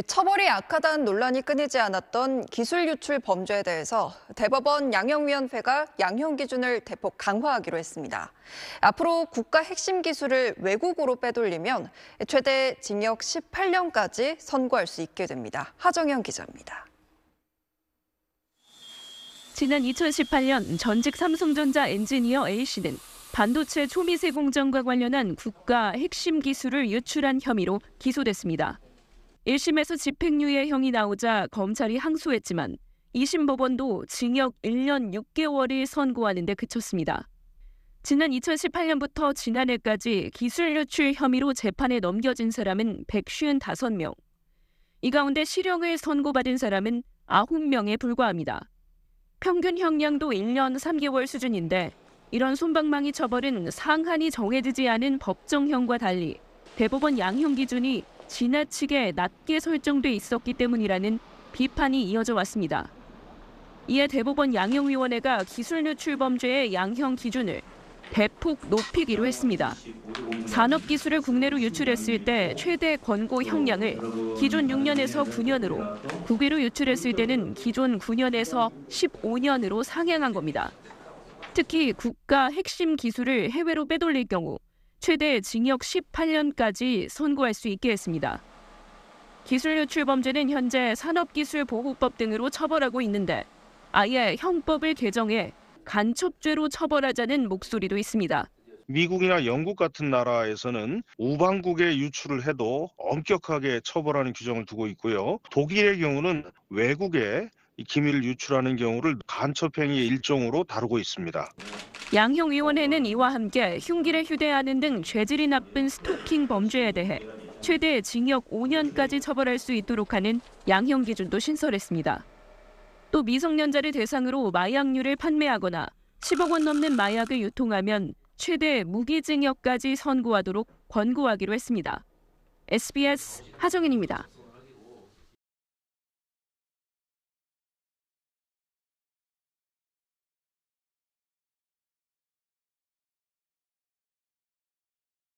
처벌이 악하다는 논란이 끊이지 않았던 기술 유출 범죄에 대해서 대법원 양형위원회가 양형 기준을 대폭 강화하기로 했습니다. 앞으로 국가 핵심 기술을 외국으로 빼돌리면 최대 징역 18년까지 선고할 수 있게 됩니다. 하정현 기자입니다. 지난 2018년 전직 삼성전자 엔지니어 A씨는 반도체 초미세 공정과 관련한 국가 핵심 기술을 유출한 혐의로 기소됐습니다. 1심에서 집행유예 형이 나오자 검찰이 항소했지만 2심 법원도 징역 1년 6개월을 선고하는 데 그쳤습니다. 지난 2018년부터 지난해까지 기술 유출 혐의로 재판에 넘겨진 사람은 155명. 이 가운데 실형을 선고받은 사람은 9명에 불과합니다. 평균 형량도 1년 3개월 수준인데 이런 손방망이 처벌은 상한이 정해지지 않은 법정형과 달리 대법원 양형 기준이 지나치게 낮게 설정돼 있었기 때문이라는 비판이 이어져 왔습니다. 이에 대법원 양형위원회가 기술 유출 범죄의 양형 기준을 대폭 높이기로 했습니다. 산업 기술을 국내로 유출했을 때 최대 권고 형량을 기존 6년에서 9년으로, 국외로 유출했을 때는 기존 9년에서 15년으로 상향한 겁니다. 특히 국가 핵심 기술을 해외로 빼돌릴 경우 최대 징역 18년까지 선고할 수 있게 했습니다. 기술 유출 범죄는 현재 산업기술보호법 등으로 처벌하고 있는데 아예 형법을 개정해 간첩죄로 처벌하자는 목소리도 있습니다. 미국이나 영국 같은 나라에서는 우방국에 유출을 해도 엄격하게 처벌하는 규정을 두고 있고요. 독일의 경우는 외국에 기밀을 유출하는 경우를 간첩행위의 일종으로 다루고 있습니다. 양형위원회는 이와 함께 흉기를 휴대하는 등 죄질이 나쁜 스토킹 범죄에 대해 최대 징역 5년까지 처벌할 수 있도록 하는 양형 기준도 신설했습니다. 또 미성년자를 대상으로 마약류를 판매하거나 10억 원 넘는 마약을 유통하면 최대 무기징역까지 선고하도록 권고하기로 했습니다. SBS 하정인입니다.